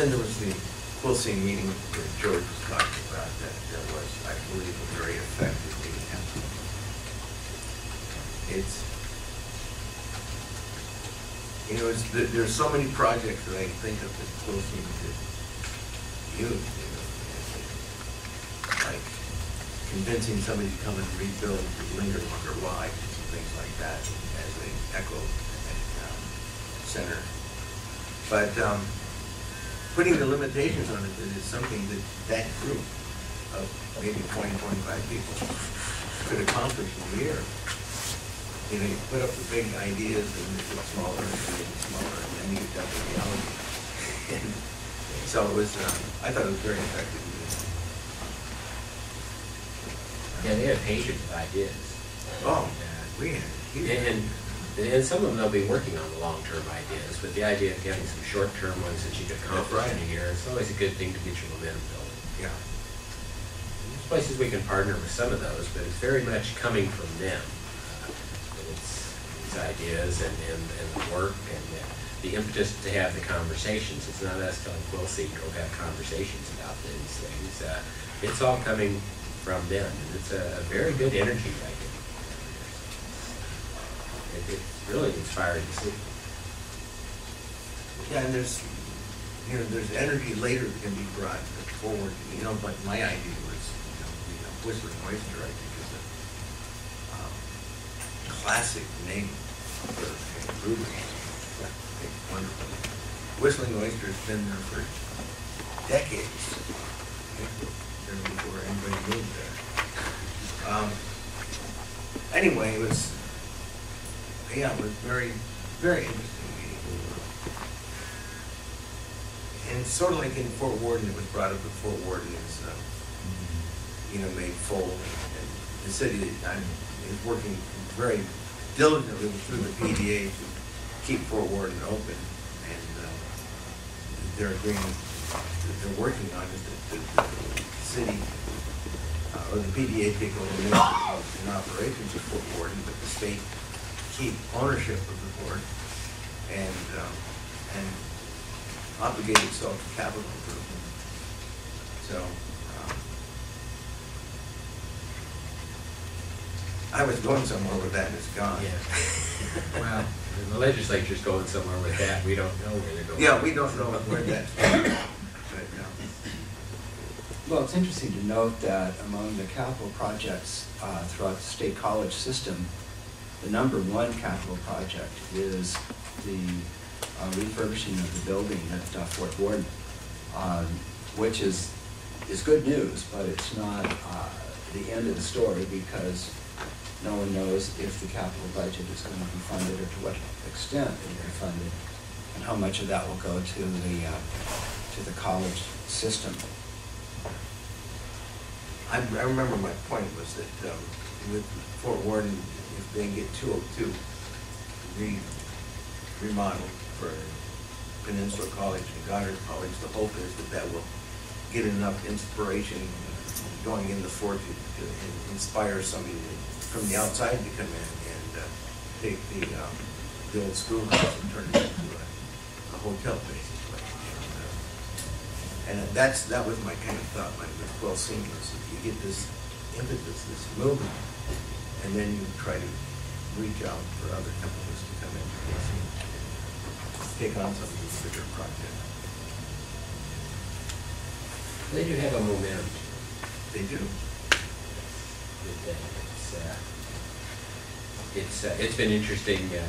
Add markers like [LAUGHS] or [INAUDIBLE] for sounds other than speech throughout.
then there was the Quilcene meeting that George was talking about, that, that was, I believe, a very effective meeting. It's, you know, it's, there- there's so many projects that I think of that Quilcene could use, you know, like convincing somebody to come and rebuild Linger Longer Lodge and things like that as a echo um, center. But um, putting the limitations on it is something that that group of maybe 20, 25 people could accomplish in a year. You know, you put up the big ideas and it gets smaller and getting smaller, and then you get down to reality. And So it was, um, I thought it was very effective. Yeah, they have pages of ideas. Oh, Yeah. we had, huge- And, and some of them they'll be working on the long-term ideas, but the idea of getting some short-term ones that you can accomplish in a right. year, it's always a good thing to get your momentum building. yeah. There's places we can partner with some of those, but it's very much coming from them. Uh, It's these ideas and, and, and the work and the- the impetus to have the conversations. It's not us telling Quilcy, go have conversations about these things. Uh, It's all coming from them, and it's a a very good energy right It- It's really inspiring to see. Yeah, and there's, you know, there's energy later that can be brought forward, you know, but my idea was, you know, the uh, Whistling Oyster, I think is a um, classic name for a brewery. It's wonderful. Whistling Oyster's been there for decades, before anybody moved there. Um, Anyway, it was, yeah, it was very, very interesting meeting. And sort of like in Fort Worden, it was brought up that Fort Worden is, uh, you know, made full. And the city I'm, is working very diligently through the PDA to keep Fort Worden open. And uh, they're agreeing that they're working on is that the, city, uh, or the PDA take over management operations of Fort Warden, but the state keep ownership of the board and, um, and obligate itself to capital improvement. So, um, I was going somewhere with that and it's gone. [LAUGHS] Well, the legislature's going somewhere with that. We don't know where they're going. Yeah, we don't know where that's [LAUGHS] going, but, um, Well, it's interesting to note that among the capital projects uh, throughout the state college system, the number one capital project is the uh, refurbishing of the building at uh, Fort Worden, um, which is, is good news, but it's not uh, the end of the story because no one knows if the capital budget is going to be funded or to what extent be funded, and how much of that will go to the, uh, to the college system. I, I remember my point was that, um, with Fort Worden, if they get two oh two re, remodeled for Peninsula College and Goddard College, the hope is that that will get enough inspiration going in the fort to, to inspire somebody to- from the outside to come in and, uh, take the, um, the old schoolhouse and turn it into a, a hotel basically. And, uh, And that's, that was my kind of thought, with Quell Seamless, if you get this impetus, this movement, and then you try to reach out for other companies to come in and take on some of these bigger projects. They do have a momentum. They do. Good thing. It's, uh, it's, uh, it's been interesting, uh,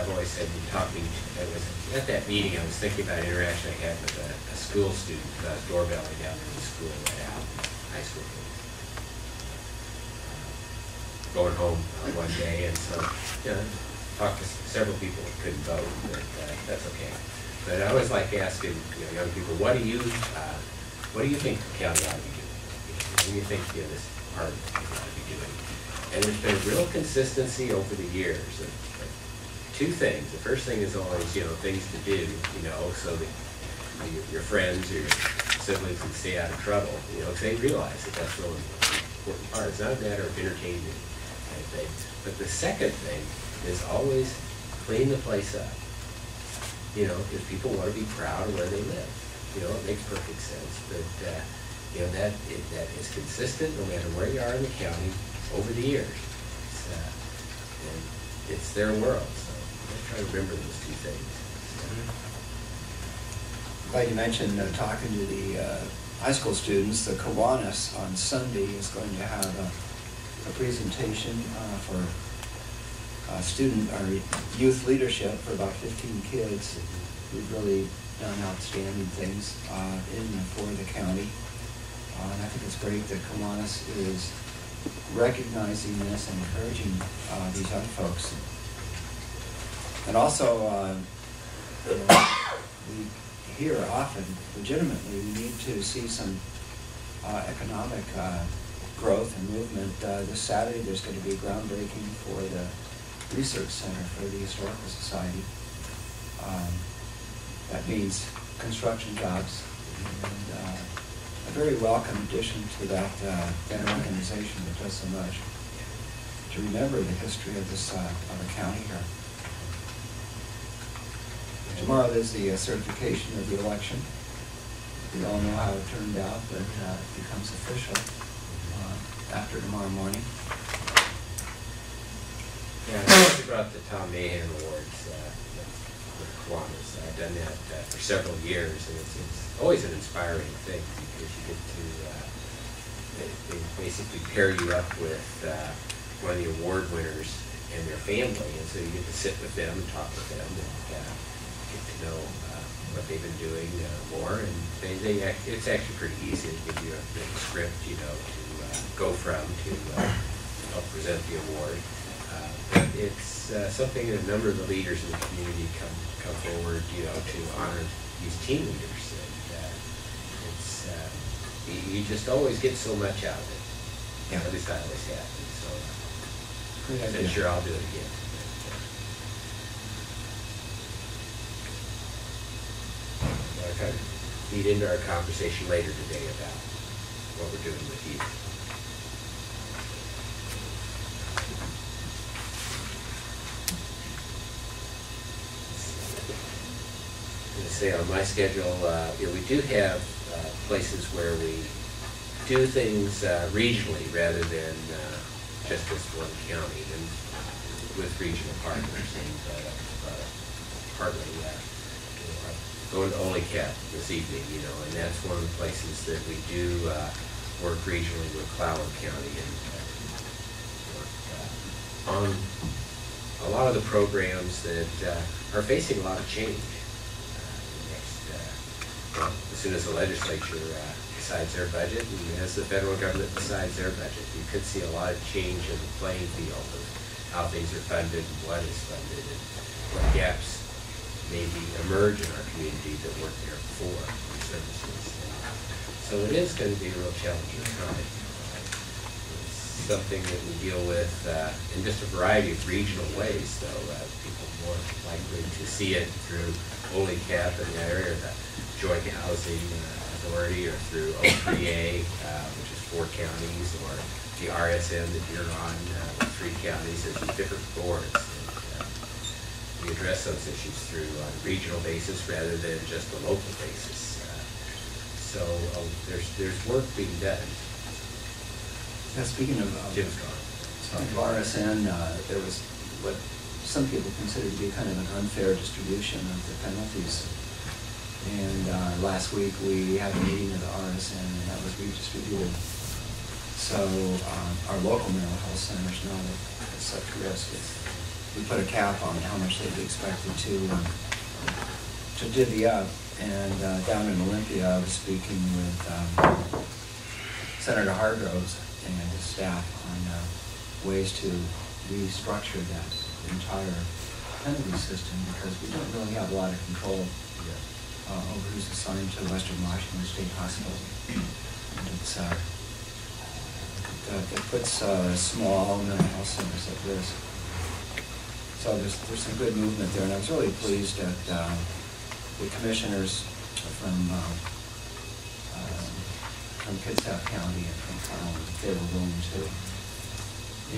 I've always taught me, I was, at that meeting, I was thinking about an interaction I had with a, a school student, I was doorbelling down in the school right out, high school. Going home one day, and so, you know, talked to several people who couldn't vote, but, uh, that's okay. But I always like asking, you know, young people, what do you, uh, what do you think the county ought to be doing? What do you think, you know, this part ought to be doing? And there's been real consistency over the years two things. The first thing is always, you know, things to do, you know, so that your, your friends or your siblings can stay out of trouble, you know, because they realize that that's really important part. It's not a matter of entertainment thing. But the second thing is always clean the place up. You know, because people want to be proud of where they live. you know, it makes perfect sense, but, uh, you know, that, it- that is consistent no matter where you are in the county over the years. It's, uh, And it's their world, so I try to remember those two things. Glad you mentioned uh, talking to the uh, high school students. The Kiwanis on Sunday is going to have a, a presentation uh, for uh, student, or youth leadership for about fifteen kids. We've really done outstanding things uh, in and for the county. Uh, And I think it's great that Kiwanis is recognizing this and encouraging uh, these young folks. And also, uh, you know, we hear often legitimately, we need to see some economic growth and movement. Uh, This Saturday, there's going to be groundbreaking for the Research Center for the Historical Society. Um, That means construction jobs and uh, a very welcome addition to that, uh, that organization that does so much to remember the history of this, uh, of the county here. Tomorrow is the uh, certification of the election. We all know how it turned out, but uh, it becomes official after tomorrow morning. Yeah, I [COUGHS] talked about the Tom Mahan Awards uh, with Kiwanis. I've done that uh, for several years, and it's, it's always an inspiring thing because you get to, uh, they, they basically pair you up with uh, one of the award winners and their family, and so you get to sit with them and talk with them and uh, get to know uh, what they've been doing uh, more. And they, they, act- it's actually pretty easy to give you a written script, you know, to go from to uh, help present the award. Uh, but It's uh, something that a number of the leaders in the community come, come forward, you know, to honor these team leaders. And uh, it's, uh, you you just always get so much out of it. Yeah. At least I always have. And so Great I'm idea. sure I'll do it again. Kind of Feed into our conversation later today about what we're doing with youth. Say on my schedule, uh, you know, we do have uh, places where we do things uh, regionally rather than just this one county and with regional partners. And partly, going to Cap this evening, you know, and that's one of the places that we do uh, work regionally with Clallam County and uh, work uh, on a lot of the programs that are facing a lot of change. Uh, next, uh, well, As soon as the legislature uh, decides their budget and as the federal government decides their budget, you could see a lot of change in the playing field of how things are funded and what is funded and what gaps maybe emerge in our community that weren't there before in services. So it is going to be a real challenging time. It's something that we deal with uh, in just a variety of regional ways, though. Uh, People more likely to see it through Ole Cap in the area, the Joint Housing uh, Authority, or through O3A, uh, which is four counties, or the RSN that you're on, uh, three counties, there's different boards. and, We address those issues through on a regional basis rather than just a local basis. Uh, So uh, there's, there's work being done. Now, speaking of, of Jim's gone. of RSN, uh, there was what some people consider to be kind of an unfair distribution of the penalties. And uh, last week, we had a meeting of the RSN, and that was redistributed. So um, our local mental health centers not at such risk. We put a cap on how much they'd be expected to, um, to divvy up. And uh, down in Olympia, I was speaking with um, Senator Hargroves and his staff on uh, ways to restructure that entire penalty system because we don't really have a lot of control uh, over who's assigned to Western Washington State Hospital. And it's, uh, uh, it puts uh, small mental health centers at risk. So there's, there's some good movement there, and I was really pleased that uh, the commissioners from uh, um, from Kitsap County and from Clallam, they were willing to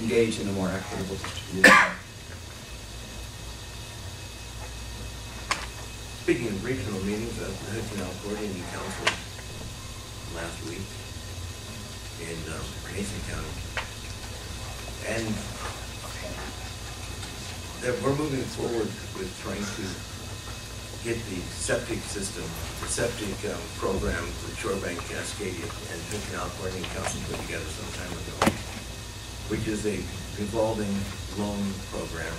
engage in a more equitable distribution. Speaking of regional meetings of the Hood Canal Coordinating Council last week in um, County. And that we're moving forward with trying to get the septic system, the septic um, program that Shorebank Cascadia and Hood Canal Coordinating Council put together some time ago, which is a revolving loan program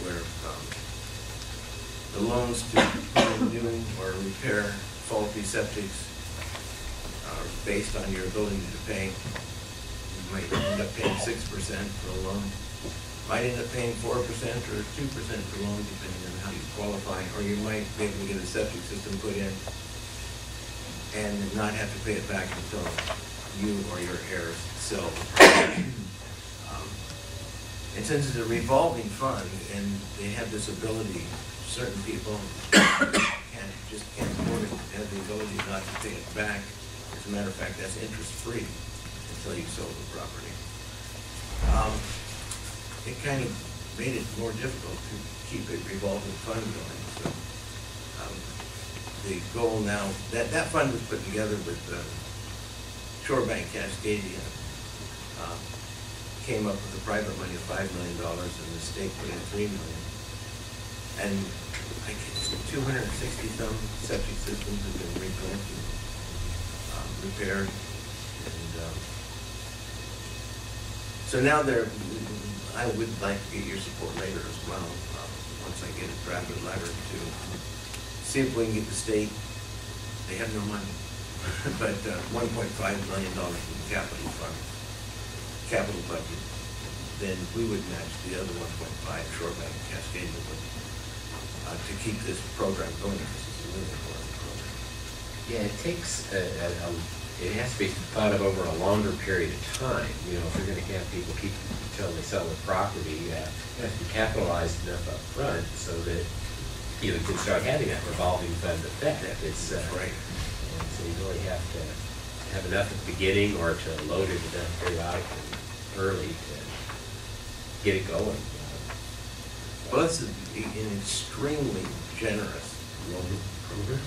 where um, the loans to new or repair faulty septics are based on your ability to pay. You might end up paying six percent for a loan, might end up paying four percent or two percent for a loan, depending on how you qualify, or you might be able to get a septic system put in and not have to pay it back until you or your heirs sell the property. Um, And since it's a revolving fund and they have this ability, certain people can't, just can't afford it, have the ability not to pay it back. As a matter of fact, that's interest-free until you sell the property. Um, It kind of made it more difficult to keep a revolving fund going, so. um, The goal now, that, that fund was put together with uh, Shorebank Cascadia. um, Came up with a private money of five million dollars and the state put in three million. And and sixty some septic systems have been and um, repaired. And um, so now there, I would like to get your support later as well, um, once I get a drafted letter to see if we can get the state, they have no money, [LAUGHS] but uh, one point five million dollars from the capital fund, capital budget, then we would match the other one point five Shorebank Cascadia would, uh, to keep this program going, because it's a really important program. Yeah, it takes, a- a- a- it has to be thought of over a longer period of time, you know, if you're gonna have people keep until they sell the property, uh, it has to be capitalized enough up front so that you know, can start having that revolving fund effect. It's, uh, right. And so you really have to have enough at the beginning or to load it enough periodically early to get it going. Well, it's a- an extremely generous loan program.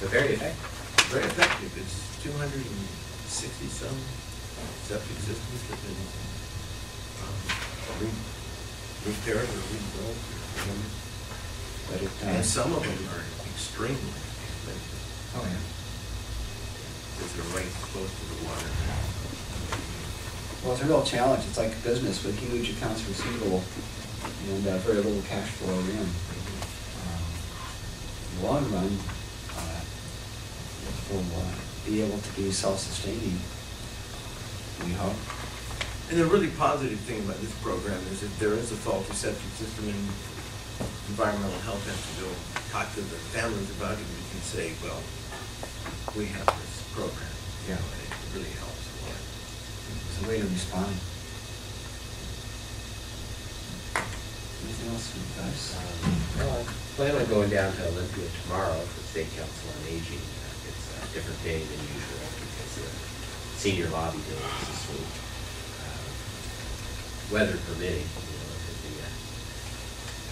But very effective. Very effective, it's two hundred and sixty some septic systems have been, um, re- repaired or rebuilt. But it, uh, And some of them are extremely expensive, Oh, yeah. because they're right close to the water. Well, it's a real challenge. It's like a business with huge accounts receivable and uh, very little cash flow in. Um, In the long run, uh, it will uh, be able to be self-sustaining, we hope. And the really positive thing about this program is that there is a faulty septic system and environmental health has to go talk to the families about it, we can say, well, we have this program. Yeah. And It really helps. It's a way to respond. Anything else from you guys? Um, Well, I plan on going down to Olympia tomorrow for the State Council on Aging. Uh, It's a different day than usual because the senior lobby day is this week. Uh, Weather permitting, you know, because we uh,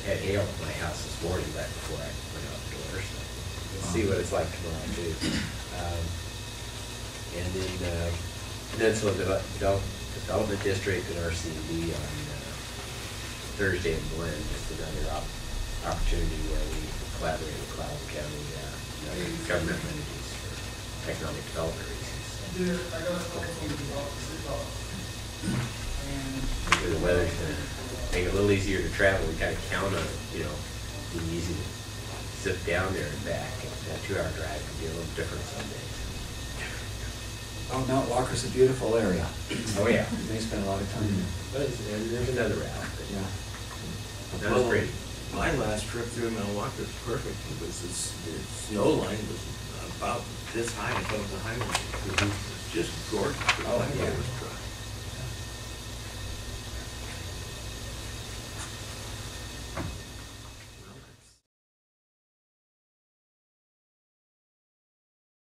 had hail at my house this morning back before I went outdoors. so We'll see what it's like tomorrow too. Um, And then uh, Peninsula Deve- Devel- Development District and RCD on uh, Thursday in Blyn, just another op- opportunity where we collaborate with Clallam County, uh, other government entities for economic development reasons. There, I got a the office, and. The weather's gonna make it a little easier to travel, we kind of count on, it, you know, being easy to zip down there and back, and that two-hour drive can be a little different some days. Oh, Mount Walker's a beautiful area. [CLEARS THROAT] Oh, yeah. They spend a lot of time there. But, it's- and there's another route, but Yeah. not was great. My last trip through Mount Walker was perfect, because this, the snow line was about this high above the highway. Mhm. It's Just gorgeous, Oh, highway yeah. was dry.